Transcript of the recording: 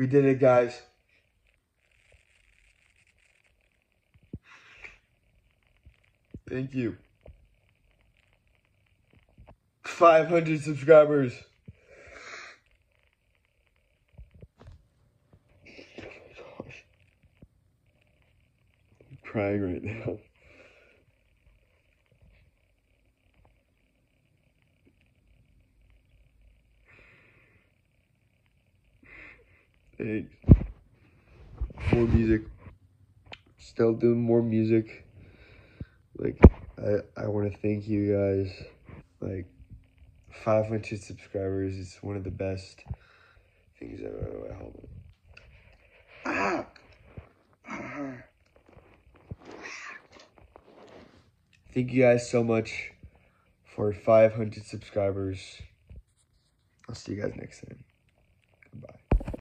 We did it, guys. Thank you. 500 subscribers. I'm crying right now. Thanks. More music. Still doing more music. Like, I, I want to thank you guys. Like, 500 subscribers is one of the best things ever. Hold on. Ah! ah. Thank you guys so much for 500 subscribers. I'll see you guys next time.